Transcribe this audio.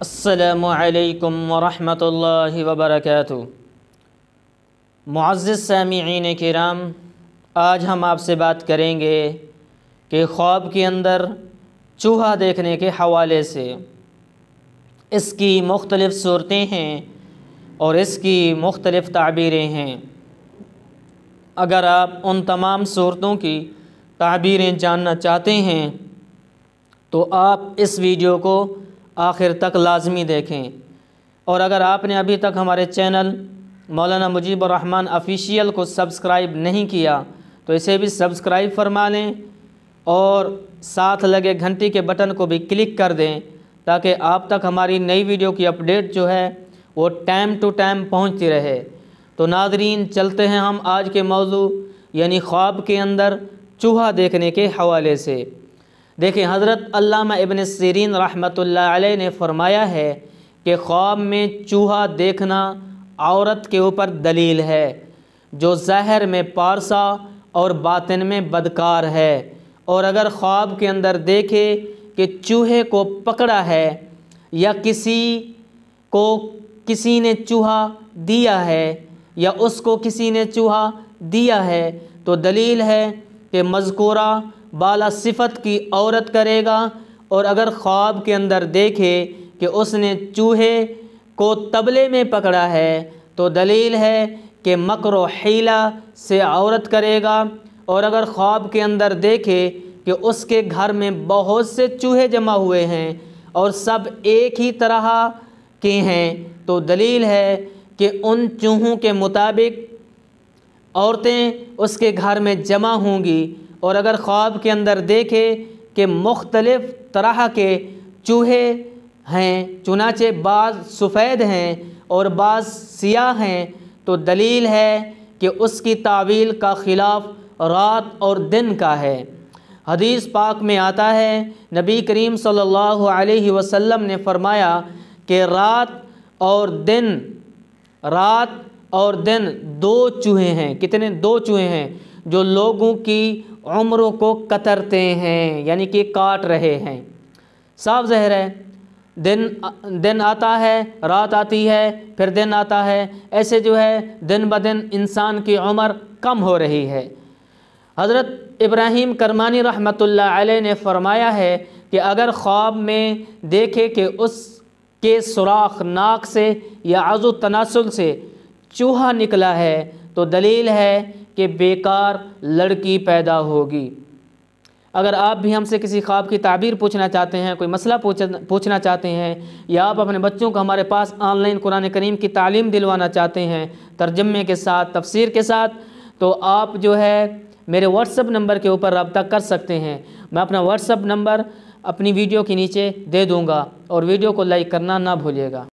असलकम वरहमल वबरक मुआज़ सामीन कराम आज हम आपसे बात करेंगे कि ख्वाब के अंदर चूहा देखने के हवाले से इसकी मुख्तलिफ़ सूरतें हैं और इसकी मुख्तलिफ़ ताबीरें हैं। अगर आप उन तमाम सूरतों की ताबीरें जानना चाहते हैं तो आप इस वीडियो को आखिर तक लाजमी देखें। और अगर आपने अभी तक हमारे चैनल मौलाना मुजीब रहमान ऑफिशियल को सब्सक्राइब नहीं किया तो इसे भी सब्सक्राइब फरमा लें और साथ लगे घंटी के बटन को भी क्लिक कर दें, ताकि आप तक हमारी नई वीडियो की अपडेट जो है, वो टाइम टू टाइम पहुँचती रहे। तो नादरीन चलते हैं हम आज के मौजू, यानी ख्वाब के अंदर चूहा देखने के हवाले से। देखें हज़रत अल्लामा इबन सीरीन रहमतुल्लाह अलैह ने फरमाया है कि ख्वाब में चूहा देखना औरत के ऊपर दलील है, जो ज़ाहिर में पारसा और बातिन में बदकार है। और अगर ख्वाब के अंदर देखे कि चूहे को पकड़ा है या किसी को किसी ने चूहा दिया है या उसको किसी ने चूहा दिया है तो दलील है कि मज़कूरा बाला सिफत की औरत करेगा और अगर ख्वाब के अंदर देखे कि उसने चूहे को तबले में पकड़ा है तो दलील है कि मकर हीला से औरत करेगा। और अगर ख्वाब के अंदर देखे कि उसके घर में बहुत से चूहे जमा हुए हैं और सब एक ही तरह के हैं तो दलील है कि उन चूहों के मुताबिक औरतें उसके घर में जमा होंगी और अगर ख्वाब के अंदर देखे कि मुख्तलिफ़ तरह के चूहे हैं, चुनाचे बाज़ सफ़ेद हैं और बाज़ सियाह हैं तो दलील है कि उसकी तावील का ख़िलाफ़ रात और दिन का है। हदीस पाक में आता है, नबी करीम सल्लल्लाहु अलैहि वसल्लम ने फरमाया कि रात और दिन, रात और दिन दो चूहे हैं। कितने? दो चूहे हैं जो लोगों की उम्र को कतरते हैं, यानी कि काट रहे हैं। साफ़ जहर है, दिन दिन आता है, रात आती है, फिर दिन आता है। ऐसे जो है, दिन ब दिन इंसान की उम्र कम हो रही है। हज़रत इब्राहीम करमानी रहमतुल्लाह अलैह ने फरमाया है कि अगर ख्वाब में देखे कि उसके सुराख नाक से या आज़ु तनासुल से चूहा निकला है तो दलील है कि बेकार लड़की पैदा होगी। अगर आप भी हमसे किसी ख्वाब की ताबीर पूछना चाहते हैं, कोई मसला पूछना चाहते हैं, या आप अपने बच्चों को हमारे पास ऑनलाइन कुरान करीम की तालीम दिलवाना चाहते हैं, तर्जमे के साथ, तफसीर के साथ तो आप जो है मेरे व्हाट्सअप नंबर के ऊपर रबता कर सकते हैं। मैं अपना व्हाट्सअप नंबर अपनी वीडियो के नीचे दे दूँगा और वीडियो को लाइक करना ना भूलिएगा।